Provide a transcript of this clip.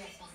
Gracias.